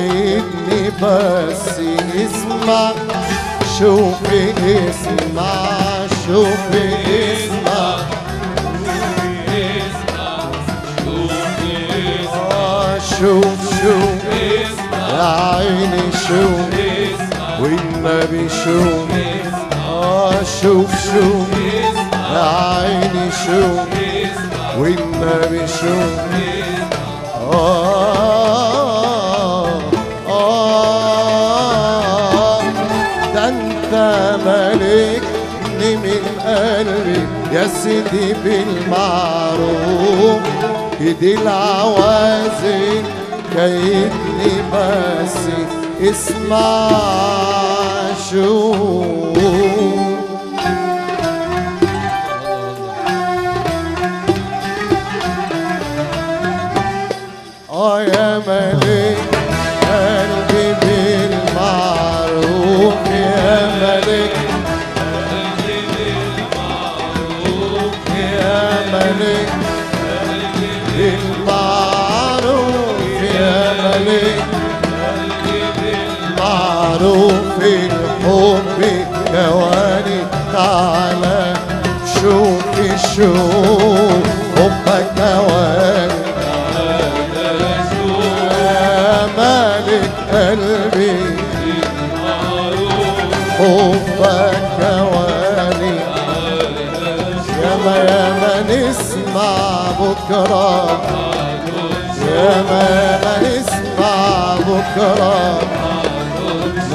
كيدني بس اسمع شوفي اسمع شوفي اسمع آه، شوف شوف يا عيني شوف والنبي شوف آه شوف شوف يا عيني شوف والنبي شوف آه سيدي بالمعروف ايدي العوازل كيدني بس اسمع شوف آه يا ملك معروف الحب كواني تعالى شوف شوف حبك كواني يا مالك قلبي حبك كواني ياما ياما نسمع بكرة ياما ياما نسمع بكرة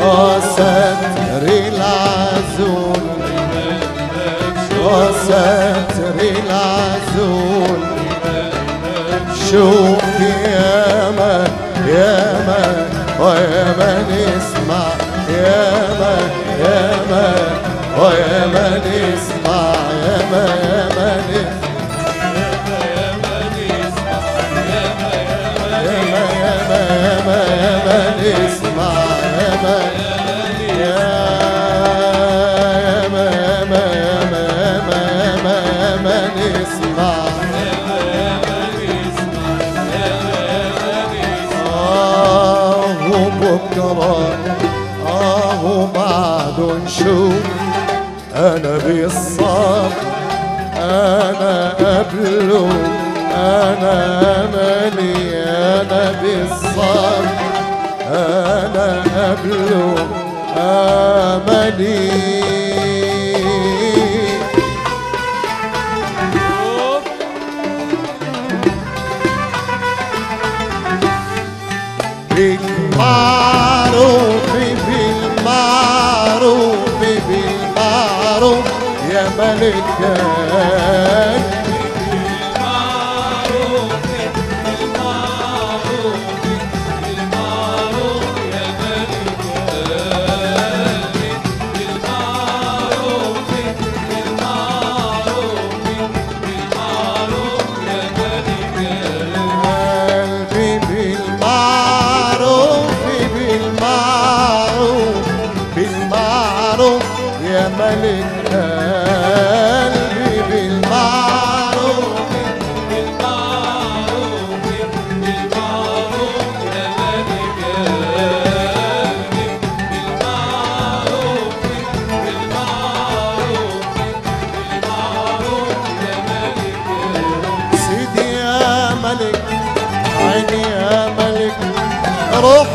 وستر العزول وستر العزول شوف ياما ياما وياما نسمع ياما ياما وياما نسمع ياما ياما نسمع بكرة آه بعد أنا بالصبر أنا قبله أنا أملي أنا بالصبر أنا قبله أملي. بالمعروف بالمعروف بالمعروف يا ملك level.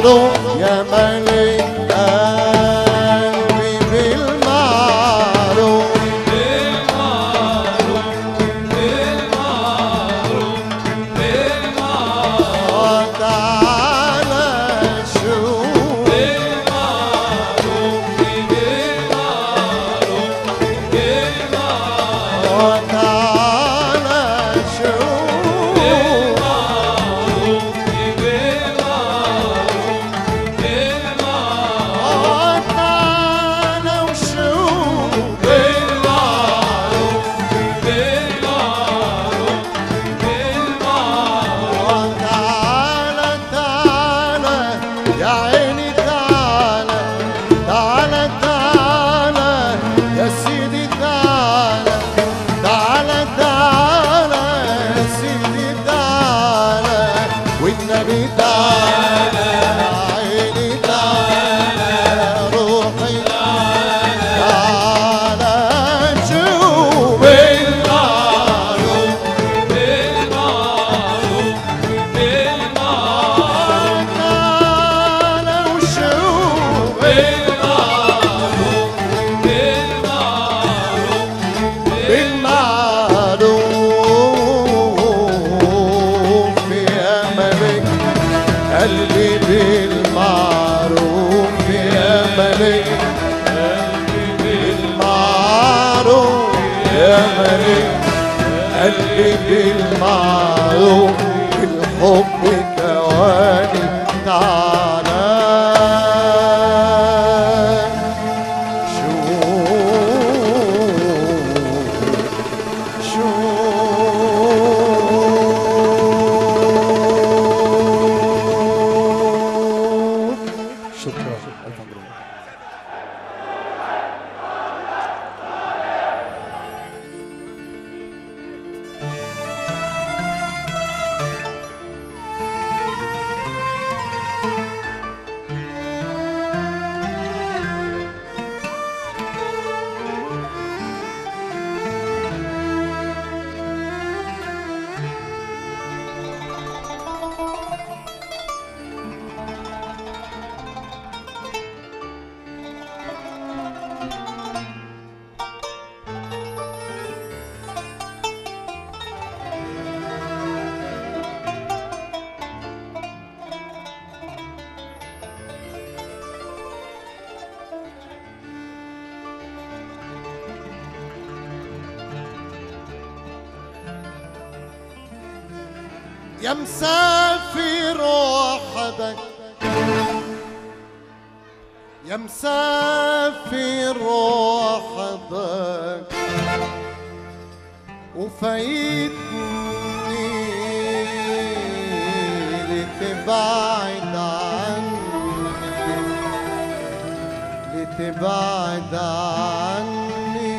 の山に يا مسافر وحدك. يا مسافر وحدك. وفايتني لتبعد عني. لتبعد عني.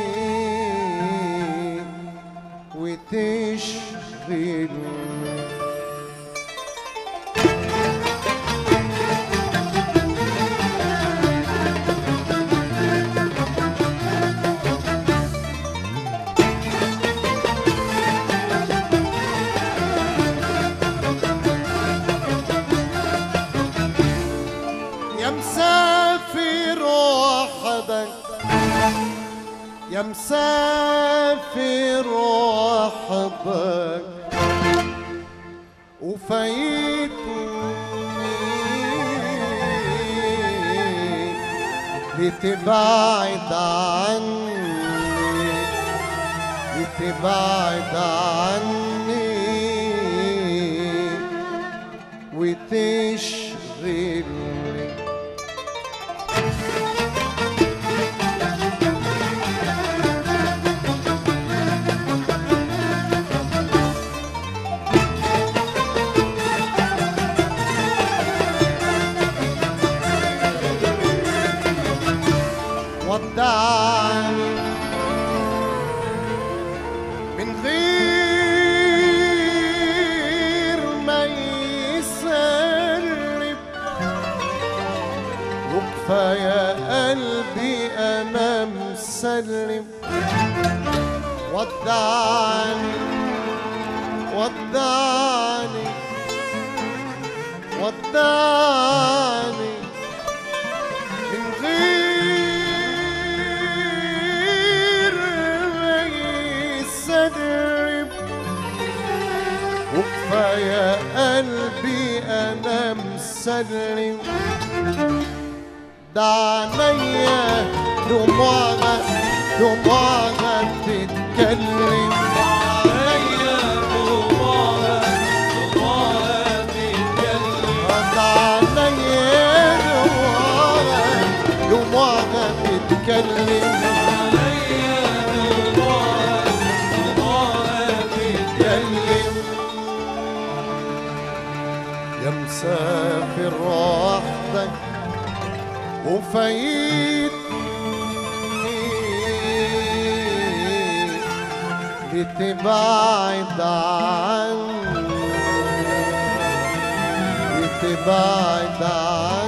وتشغل يا مسافر وحدك وفايتني لتبعد عني. لتبعد عني. ودعني من غير ما يستدرب وكفاية قلبي أنا مسلم. ده عينيا دموعها دموعها تتكلم ופעיד ביטי ביי דן ביטי ביי דן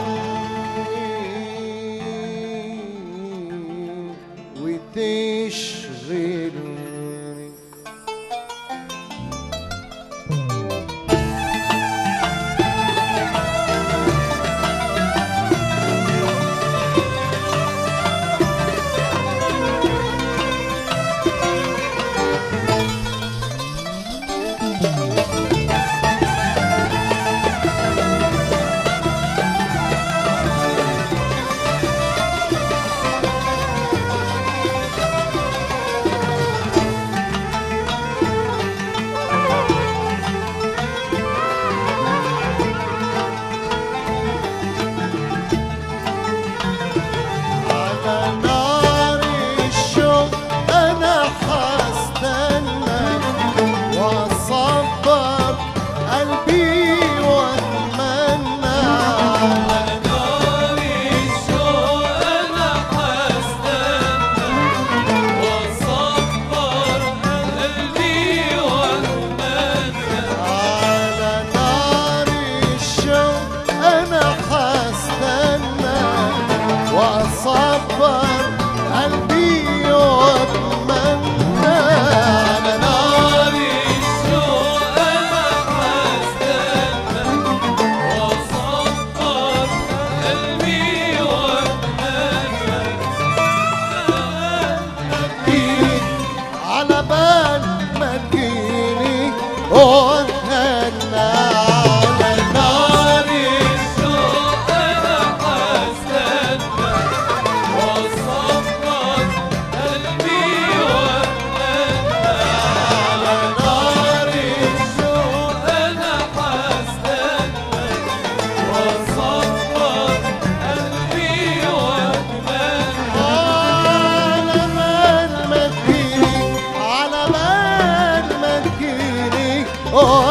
Oh.